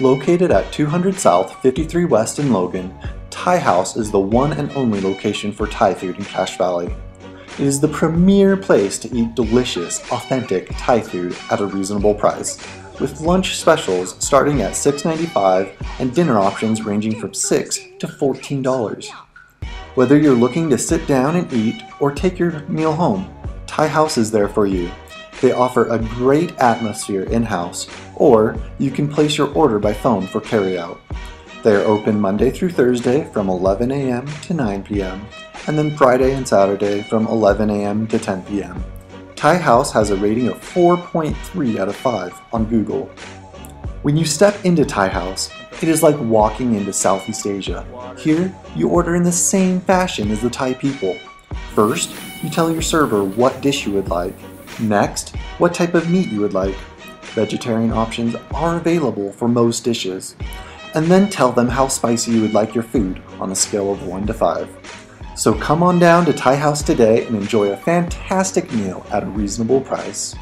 Located at 200 South, 53 West in Logan, Thai House is the one and only location for Thai food in Cache Valley. It is the premier place to eat delicious, authentic Thai food at a reasonable price, with lunch specials starting at $6.95 and dinner options ranging from 6 to $14. Whether you're looking to sit down and eat or take your meal home, Thai House is there for you. They offer a great atmosphere in-house, or you can place your order by phone for carryout. They are open Monday through Thursday from 11 a.m. to 9 p.m., and then Friday and Saturday from 11 a.m. to 10 p.m. Thai House has a rating of 4.3 out of 5 on Google. When you step into Thai House, it is like walking into Southeast Asia. Here, you order in the same fashion as the Thai people. First, you tell your server what dish you would like, Next, what type of meat you would like. Vegetarian options are available for most dishes. And then tell them how spicy you would like your food on a scale of 1 to 5. So come on down to Thai House today and enjoy a fantastic meal at a reasonable price.